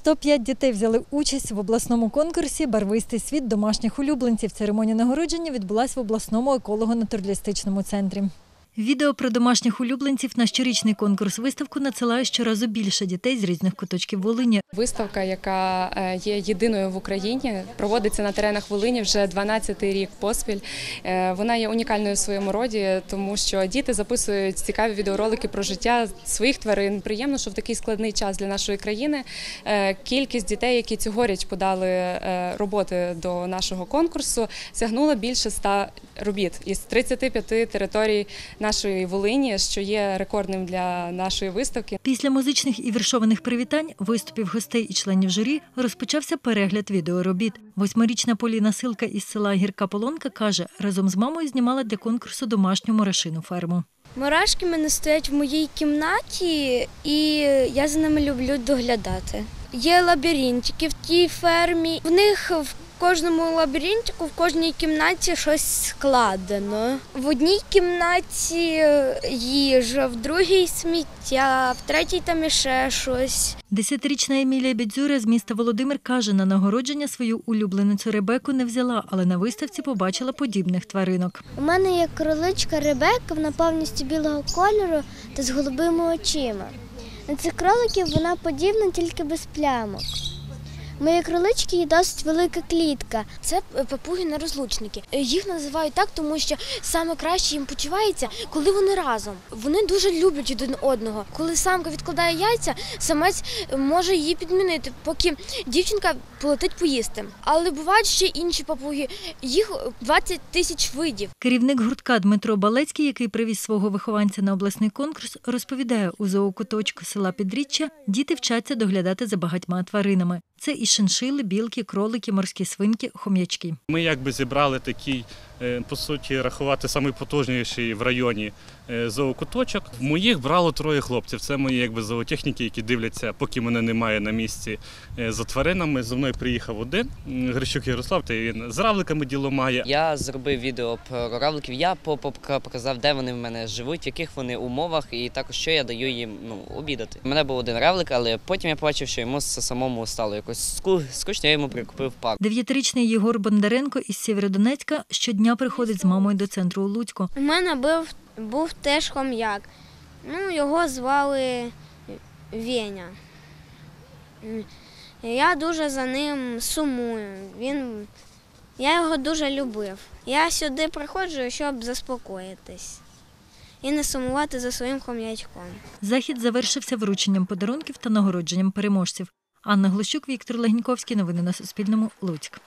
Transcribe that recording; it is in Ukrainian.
105 дітей взяли участь в обласному конкурсі Барвистий світ домашніх улюбленців. Церемонія нагородження відбулась в обласному еколого-натуралістичному центрі. Відео про домашніх улюбленців на щорічний конкурс виставку надсилає щоразу більше дітей з різних куточків Волині. Виставка, яка е, є єдиною в Україні, проводиться на теренах Волині вже 12-й рік поспіль. Е, Вона є унікальною в своєму роді, тому що діти записують цікаві відеоролики про життя своїх тварин. Приємно, що в такий складний час для нашої країни е, кількість дітей, які цьогоріч подали роботи до нашого конкурсу, сягнула більше ста робіт із 35 територій нашої Волині, що є рекордним для нашої виставки. Після музичних і віршованих привітань, виступів гостей і членів журі розпочався перегляд відеоробіт. Восьмирічна Поліна Силка із села Гірка Полонка каже, разом з мамою знімала для конкурсу домашню мурашину ферму. Мурашки мене стоять в моїй кімнаті, і я за ними люблю доглядати. Є лабіринтики в тій фермі. В них в кожному лабіринтику, в кожній кімнаті щось складено. В одній кімнаті їжа, в другій сміття, в третій там іще щось. Десятирічна Емілія Бідзюра з міста Володимир каже, на нагородження свою улюбленицю Ребеку не взяла, але на виставці побачила подібних тваринок. У мене є кроличка Ребека, вона повністю білого кольору та з голубими очима. На цих кроликів вона подібна тільки без плямок. Мої кролички є досить велика клітка. Це папуги нерозлучники. Їх називають так, тому що саме краще їм почувається, коли вони разом. Вони дуже люблять один одного. Коли самка відкладає яйця, самець може її підмінити, поки дівчинка полетить поїсти. Але бувають ще інші папуги. Їх 20 тисяч видів. Керівник гуртка Дмитро Балецький, який привіз свого вихованця на обласний конкурс, розповідає, у зоокуточку села Підріччя діти вчаться доглядати за багатьма тваринами. Це і шиншили, білки, кролики, морські свинки, хом'ячки. Ми якби зібрали такий, е, по суті, рахувати найпотужніший в районі е, зоокуточок. В моїх брало троє хлопців. Це мої якби зоотехніки, які дивляться, поки мене немає на місці е, за тваринами. Зо мною приїхав один Грищук Ярослав, та він з равликами діло має. Я зробив відео про равликів. Я по- по- показав, де вони в мене живуть, в яких вони умовах, і також що я даю їм ну, обідати. У мене був один равлик, але потім я побачив, що йому самому стало якось ску- скучно, я йому прикупив пару. Дев'ятирічний Єгор Бондаренко із Сєвєродонецька щодня приходить з мамою до центру у Луцьку. У мене був, був теж хом'як. Ну, його звали Веня. Я дуже за ним сумую. Він, я його дуже любив. Я сюди приходжу, щоб заспокоїтись і не сумувати за своїм хом'ячком. Захід завершився врученням подарунків та нагородженням переможців. Анна Глущук, Віктор Легіньковський. Новини на Суспільному. Луцьк.